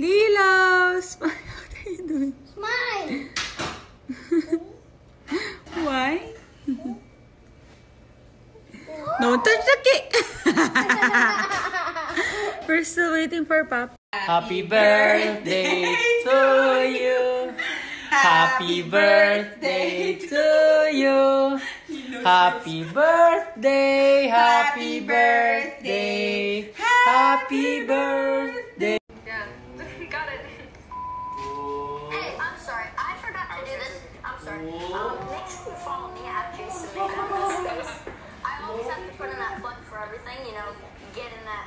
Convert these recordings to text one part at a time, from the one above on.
Lilo! Smile. What are you doing? Smile. Why? Don't touch the cake! We're still waiting for Papa. Happy birthday to you. Happy birthday to you. Happy birthday, happy birthday, happy birthday. I'm. Um, make sure you follow me at Jason Makeup. I always have to put in that plug for everything, you know, getting that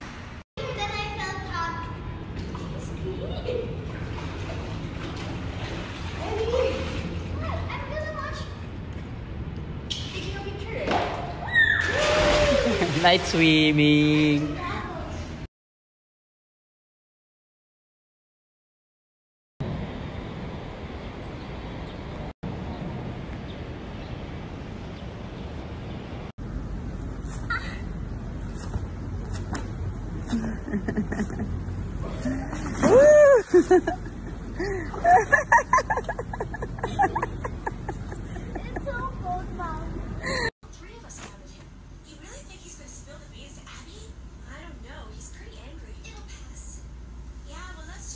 Night swimming. It's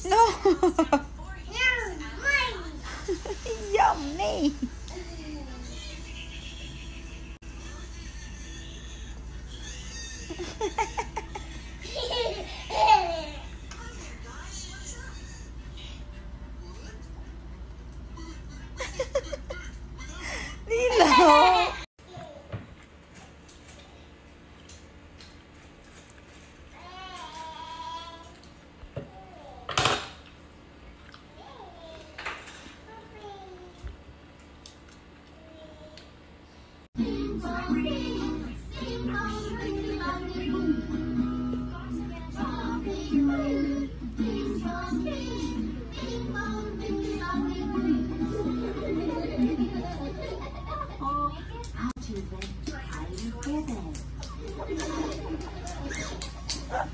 No. before he Yeah, mine. Yummy!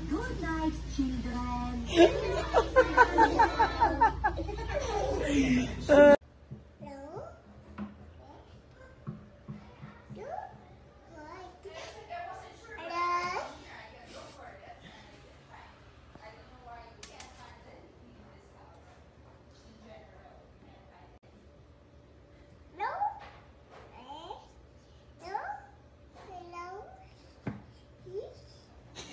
Good night, children.